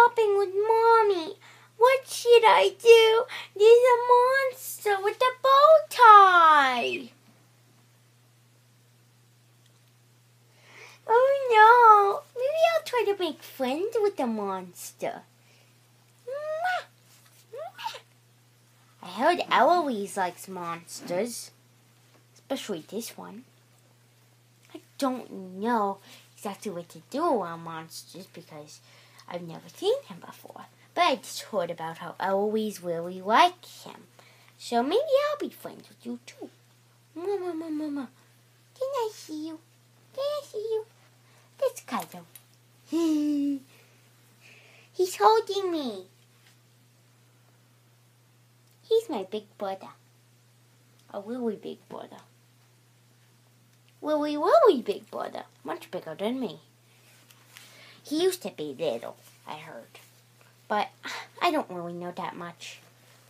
shopping with mommy. What should I do? There's a monster with a bow tie. Oh no, maybe I'll try to make friends with the monster. I heard Eloise likes monsters, especially this one. I don't know exactly what to do around monsters because I've never seen him before. But I just heard about how Eloise really likes him. So maybe I'll be friends with you too. Mama, mama, mama. Can I see you? Can I see you? Let's cuddle. He's holding me. He's my big brother. A really big brother. Really, really big brother. Much bigger than me. He used to be little, I heard. But I don't really know that much.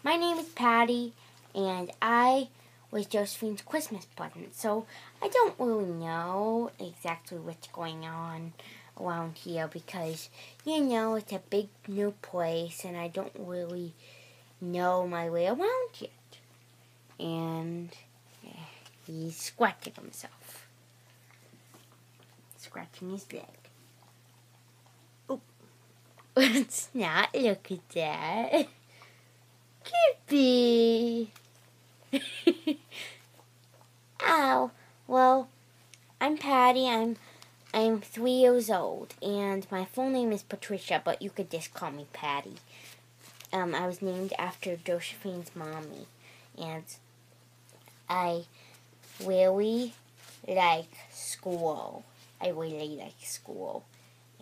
My name is Patti, and I was Josephine's Christmas present, so I don't really know exactly what's going on around here because, you know, it's a big new place and I don't really know my way around yet. And yeah, he's scratching himself. Scratching his leg. Let's not look at that. Kippy! Ow. Well, I'm Patti. I'm I'm three years old, and my full name is Patricia, but you could just call me Patti. Um, I was named after Josephine's mommy, and I really like school. I really like school,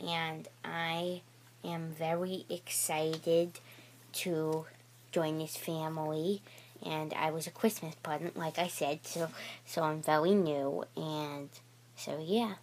and I am very excited to join this family and I was a Christmas present, like I said, so so I'm very new, and so yeah.